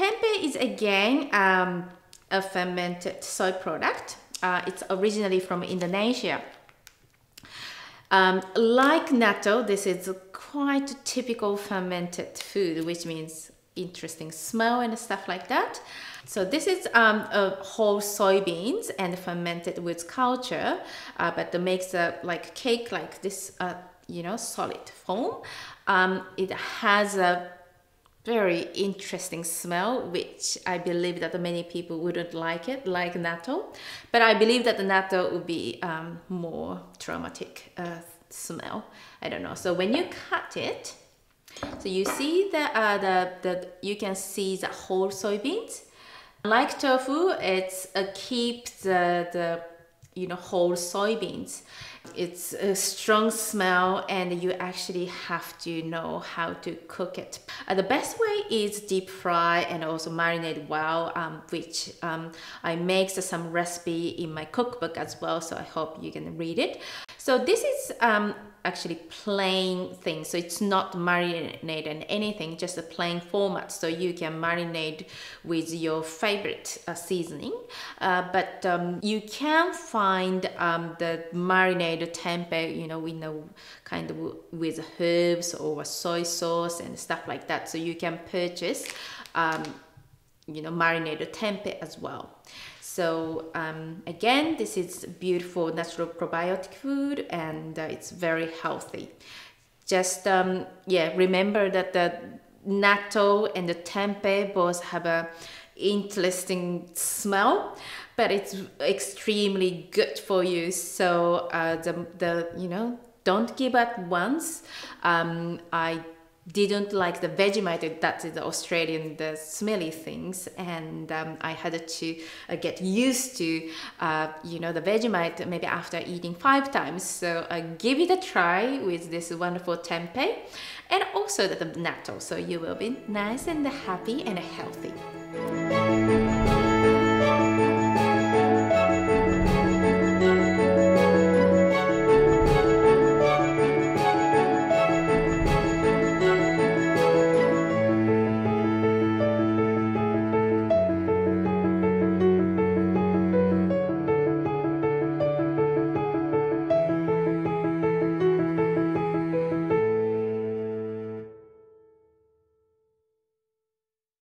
is again um, a fermented soy product. Uh, it's originally from Indonesia. Um, like natto, this is quite typical fermented food, which means interesting smell and stuff like that. So this is um, whole soybeans and fermented with culture, uh, but it makes a like cake like this, uh, you know, solid foam. Um, it has a very interesting smell, which I believe that many people wouldn't like it, like natto. But I believe that the natto would be um, more traumatic uh, smell. I don't know. So when you cut it, so you see the, uh, the, the you can see the whole soybeans. Like tofu, it's uh, keep the, the you know whole soybeans it's a strong smell and you actually have to know how to cook it. Uh, the best way is deep fry and also marinate well, um, which um, I make some recipe in my cookbook as well, so I hope you can read it. So this is um, actually plain thing. So it's not marinated and anything, just a plain format. So you can marinate with your favorite uh, seasoning. Uh, but um, you can find um, the marinated tempeh, you know, in a kind of with herbs or soy sauce and stuff like that. So you can purchase, um, you know, marinated tempeh as well. So um, again, this is beautiful natural probiotic food and uh, it's very healthy. Just um, yeah, remember that the natto and the tempeh both have a interesting smell, but it's extremely good for you. So uh, the the you know don't give up once. Um, I didn't like the Vegemite, that's the Australian, the smelly things. And um, I had to uh, get used to, uh, you know, the Vegemite maybe after eating five times. So uh, give it a try with this wonderful tempeh and also the natto. So you will be nice and happy and healthy.